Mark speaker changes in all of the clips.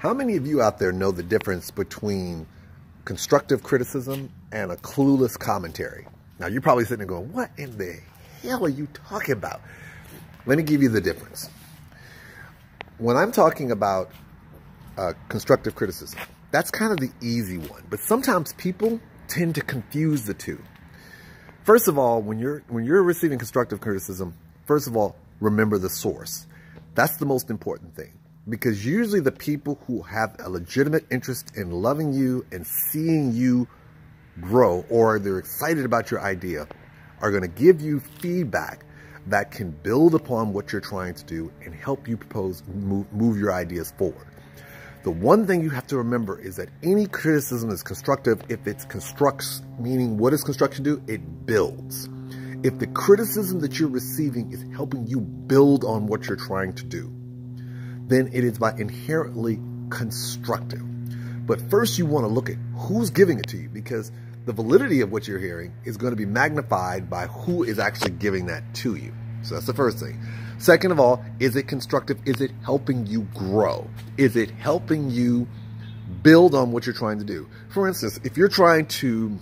Speaker 1: How many of you out there know the difference between constructive criticism and a clueless commentary? Now, you're probably sitting there going, What in the hell are you talking about? Let me give you the difference. When I'm talking about uh, constructive criticism, that's kind of the easy one. But sometimes people tend to confuse the two. First of all, when you're when you're receiving constructive criticism, first of all, remember the source. That's the most important thing because usually the people who have a legitimate interest in loving you and seeing you grow or they're excited about your idea are going to give you feedback that can build upon what you're trying to do and help you propose move, move your ideas forward. The one thing you have to remember is that any criticism is constructive if it constructs, meaning what does construction do? It builds. If the criticism that you're receiving is helping you build on what you're trying to do, then it is by inherently constructive. But first you want to look at who's giving it to you because the validity of what you're hearing is going to be magnified by who is actually giving that to you. So that's the first thing. Second of all, is it constructive? Is it helping you grow? Is it helping you build on what you're trying to do? For instance, if you're trying to,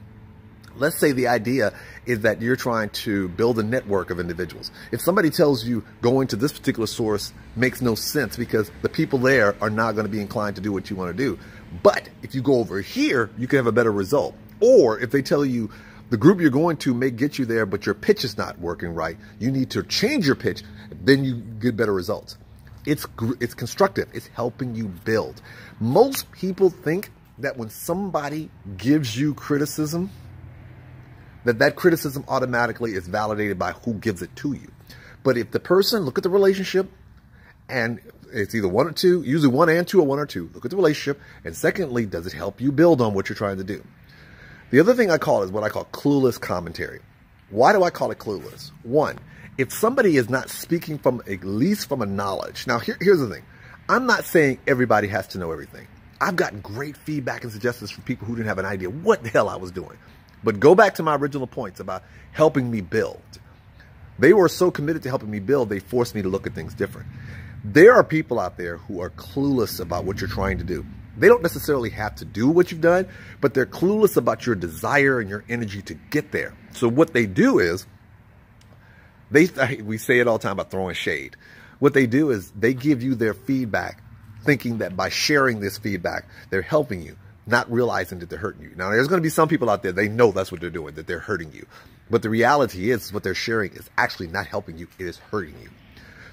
Speaker 1: let's say the idea is that you're trying to build a network of individuals. If somebody tells you going to this particular source makes no sense because the people there are not going to be inclined to do what you want to do. But if you go over here, you can have a better result. Or if they tell you the group you're going to may get you there, but your pitch is not working right. You need to change your pitch, then you get better results. It's it's constructive. It's helping you build. Most people think that when somebody gives you criticism, that that criticism automatically is validated by who gives it to you. But if the person look at the relationship, and it's either one or two, usually one and two or one or two. Look at the relationship, and secondly, does it help you build on what you're trying to do? The other thing I call is what I call clueless commentary. Why do I call it clueless? One, if somebody is not speaking from at least from a knowledge. Now, here, here's the thing. I'm not saying everybody has to know everything. I've gotten great feedback and suggestions from people who didn't have an idea what the hell I was doing. But go back to my original points about helping me build. They were so committed to helping me build, they forced me to look at things different. There are people out there who are clueless about what you're trying to do. They don't necessarily have to do what you've done, but they're clueless about your desire and your energy to get there. So what they do is, they we say it all the time about throwing shade. What they do is they give you their feedback, thinking that by sharing this feedback, they're helping you, not realizing that they're hurting you. Now, there's going to be some people out there, they know that's what they're doing, that they're hurting you. But the reality is, what they're sharing is actually not helping you, it is hurting you.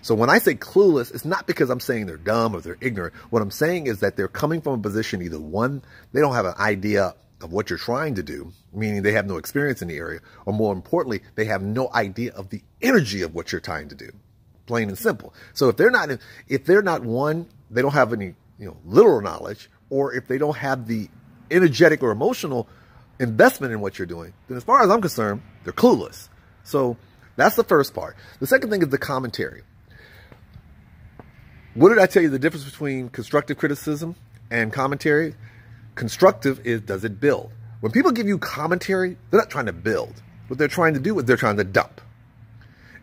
Speaker 1: So when I say clueless, it's not because I'm saying they're dumb or they're ignorant. What I'm saying is that they're coming from a position, either one, they don't have an idea of what you're trying to do, meaning they have no experience in the area, or more importantly, they have no idea of the energy of what you're trying to do. Plain and simple. So if they're not, if they're not one, they don't have any, you know, literal knowledge, or if they don't have the energetic or emotional investment in what you're doing, then as far as I'm concerned, they're clueless. So that's the first part. The second thing is the commentary. What did I tell you the difference between constructive criticism and commentary? Constructive is does it build? When people give you commentary, they're not trying to build. What they're trying to do is they're trying to dump.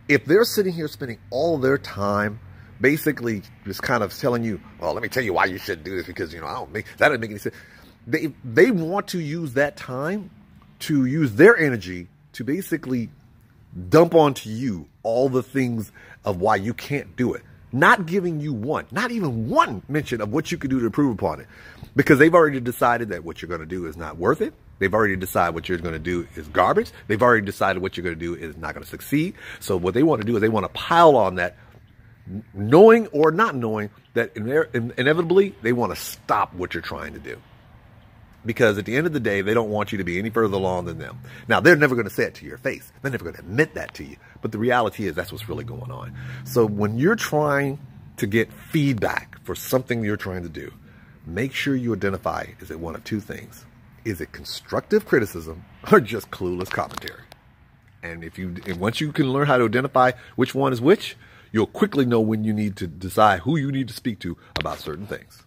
Speaker 1: If they're sitting here spending all their time basically just kind of telling you, well, let me tell you why you shouldn't do this because, you know, I don't make, that doesn't make any sense. They, they want to use that time to use their energy to basically dump onto you all the things of why you can't do it not giving you one, not even one mention of what you could do to improve upon it. Because they've already decided that what you're going to do is not worth it. They've already decided what you're going to do is garbage. They've already decided what you're going to do is not going to succeed. So what they want to do is they want to pile on that, knowing or not knowing that inevitably they want to stop what you're trying to do because at the end of the day, they don't want you to be any further along than them. Now, they're never going to say it to your face. They're never going to admit that to you. But the reality is that's what's really going on. So when you're trying to get feedback for something you're trying to do, make sure you identify is it one of two things? Is it constructive criticism or just clueless commentary? And if you, and once you can learn how to identify which one is which, you'll quickly know when you need to decide who you need to speak to about certain things.